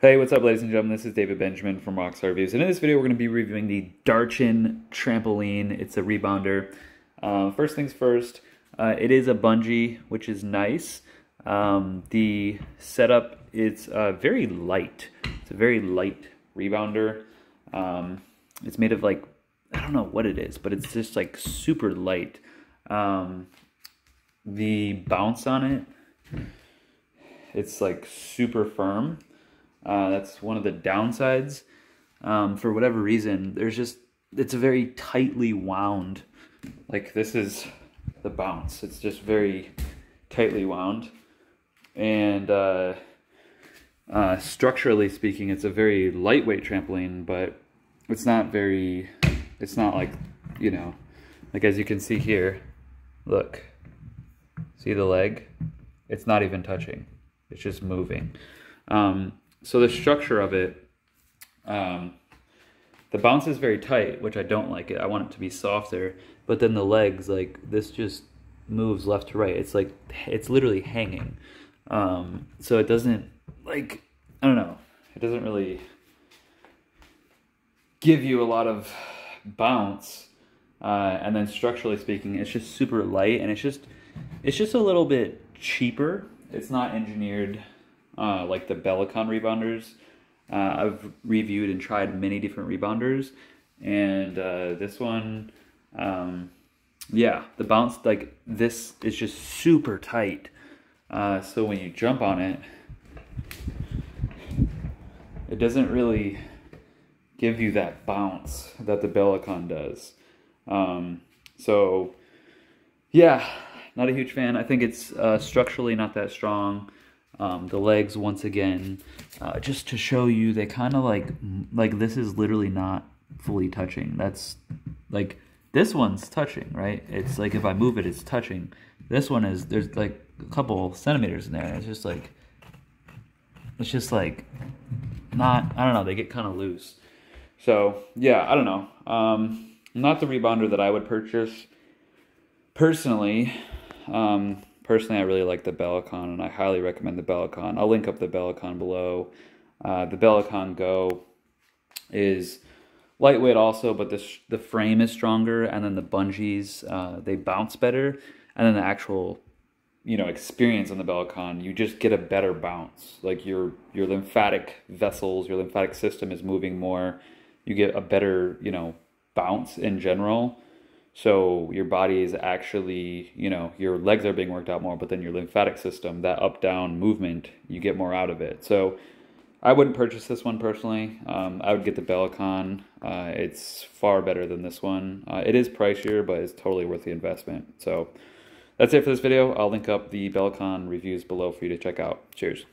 Hey, what's up, ladies and gentlemen? This is David Benjamin from Rockstar Reviews, and in this video, we're going to be reviewing the Darchen trampoline. It's a rebounder. Uh, first things first, uh, it is a bungee, which is nice. Um, the setup is uh, very light. It's a very light rebounder. Um, it's made of like I don't know what it is, but it's just like super light. Um, the bounce on it, it's like super firm. Uh, that's one of the downsides. Um, for whatever reason, there's just it's a very tightly wound. Like this is the bounce. It's just very tightly wound, and uh, uh, structurally speaking, it's a very lightweight trampoline, but it's not very. It's not like you know, like as you can see here. Look, see the leg? It's not even touching. It's just moving. Um, so the structure of it, um, the bounce is very tight, which I don't like it. I want it to be softer. But then the legs, like this just moves left to right. It's like, it's literally hanging. Um, so it doesn't, like, I don't know. It doesn't really give you a lot of bounce. Uh, and then structurally speaking, it's just super light and it's just, it's just a little bit cheaper. It's not engineered uh, like the Bellicon rebounders. Uh, I've reviewed and tried many different rebounders, and uh, this one, um, yeah, the bounce like this is just super tight. Uh, so when you jump on it, it doesn't really give you that bounce that the Bellicon does. Um, so, yeah, not a huge fan. I think it's uh, structurally not that strong. Um, the legs, once again, uh, just to show you, they kind of like, like this is literally not fully touching. That's like, this one's touching, right? It's like if I move it, it's touching. This one is, there's like a couple centimeters in there. It's just like, it's just like not, I don't know, they get kind of loose. So yeah, I don't know. Um, not the rebounder that I would purchase personally. Um, personally, I really like the Bellicon, and I highly recommend the Bellicon. I'll link up the Bellicon below. Uh, the Bellicon Go is lightweight also, but the the frame is stronger, and then the bungees uh, they bounce better, and then the actual you know experience on the Bellicon, you just get a better bounce. Like your your lymphatic vessels, your lymphatic system is moving more. You get a better you know bounce in general so your body is actually, you know, your legs are being worked out more, but then your lymphatic system, that up down movement, you get more out of it. So I wouldn't purchase this one personally. Um, I would get the Bellicon. Uh, it's far better than this one. Uh, it is pricier, but it's totally worth the investment. So that's it for this video. I'll link up the Bellicon reviews below for you to check out. Cheers.